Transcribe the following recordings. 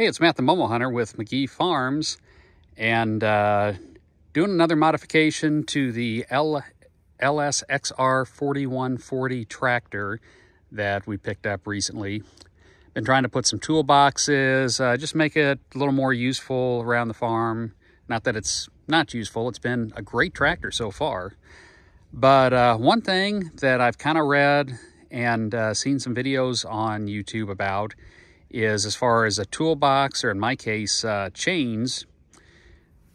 Hey, it's Matt the Momo Hunter with Magee Farms and uh, doing another modification to the L LSXR 4140 tractor that we picked up recently. Been trying to put some toolboxes, uh, just make it a little more useful around the farm. Not that it's not useful, it's been a great tractor so far. But uh, one thing that I've kind of read and uh, seen some videos on YouTube about is as far as a toolbox, or in my case, uh, chains,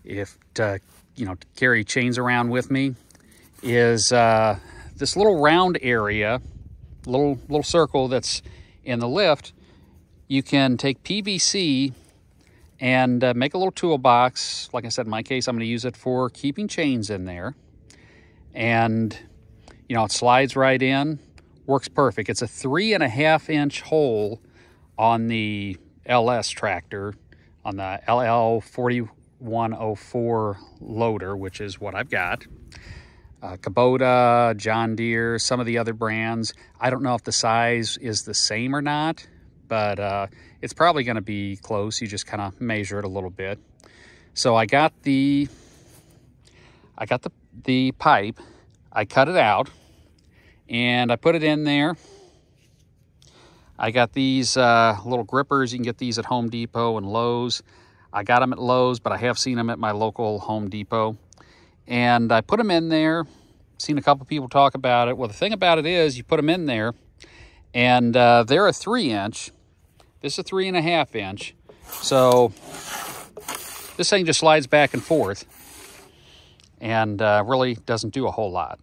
if to, you know, to carry chains around with me, is uh, this little round area, little, little circle that's in the lift. You can take PVC and uh, make a little toolbox. Like I said, in my case, I'm going to use it for keeping chains in there. And, you know, it slides right in, works perfect. It's a three and a half inch hole on the LS tractor, on the LL 4104 loader, which is what I've got. Uh, Kubota, John Deere, some of the other brands. I don't know if the size is the same or not, but uh, it's probably going to be close. You just kind of measure it a little bit. So I got the, I got the, the pipe, I cut it out, and I put it in there I got these uh, little grippers. You can get these at Home Depot and Lowe's. I got them at Lowe's, but I have seen them at my local Home Depot. And I put them in there. Seen a couple people talk about it. Well, the thing about it is you put them in there and uh, they're a three inch. This is a three and a half inch. So this thing just slides back and forth and uh, really doesn't do a whole lot.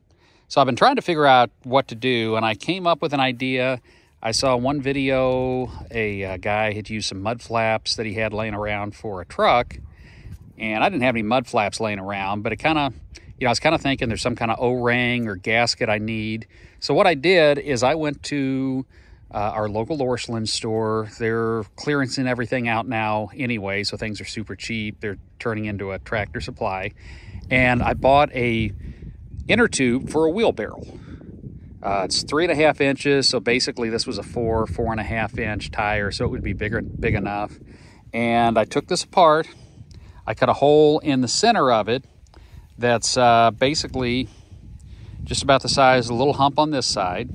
So I've been trying to figure out what to do and I came up with an idea I saw one video, a, a, guy had used some mud flaps that he had laying around for a truck. And I didn't have any mud flaps laying around, but it kind of, you know, I was kind of thinking there's some kind of O-ring or gasket I need. So what I did is I went to uh, our local Orscheln store. They're clearancing everything out now anyway, so things are super cheap. They're turning into a tractor supply. And I bought a inner tube for a wheelbarrow. Uh, it's three and a half inches, so basically this was a four, four and a half inch tire, so it would be bigger, big enough. And I took this apart. I cut a hole in the center of it that's uh, basically just about the size of a little hump on this side.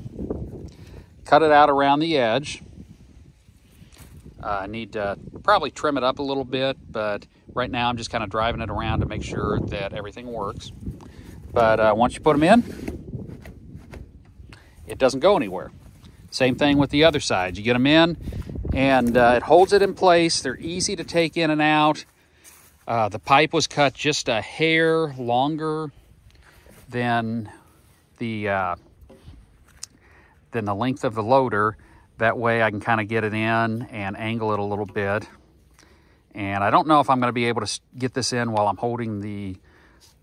Cut it out around the edge. Uh, I need to probably trim it up a little bit, but right now I'm just kind of driving it around to make sure that everything works. But uh, once you put them in, it doesn't go anywhere. Same thing with the other side. You get them in and uh, it holds it in place. They're easy to take in and out. Uh, the pipe was cut just a hair longer than the uh, than the length of the loader. That way I can kind of get it in and angle it a little bit. And I don't know if I'm going to be able to get this in while I'm holding the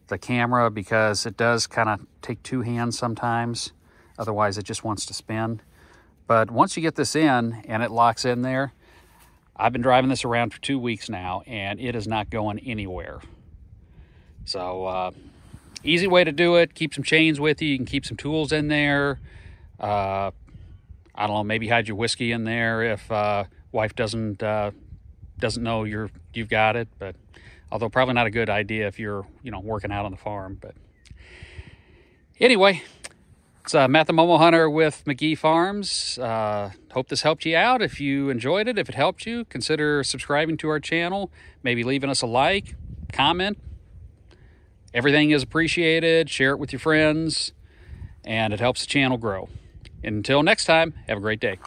the camera because it does kind of take two hands sometimes. Otherwise, it just wants to spin. But once you get this in and it locks in there, I've been driving this around for two weeks now and it is not going anywhere. So uh, easy way to do it. Keep some chains with you. You can keep some tools in there. Uh, I don't know, maybe hide your whiskey in there if uh, wife doesn't uh, doesn't know you're you've got it. But although probably not a good idea if you're you know working out on the farm. But anyway, it's uh, Momo Hunter with Magee Farms. Uh, hope this helped you out. If you enjoyed it, if it helped you, consider subscribing to our channel, maybe leaving us a like, comment. Everything is appreciated. Share it with your friends, and it helps the channel grow. Until next time, have a great day.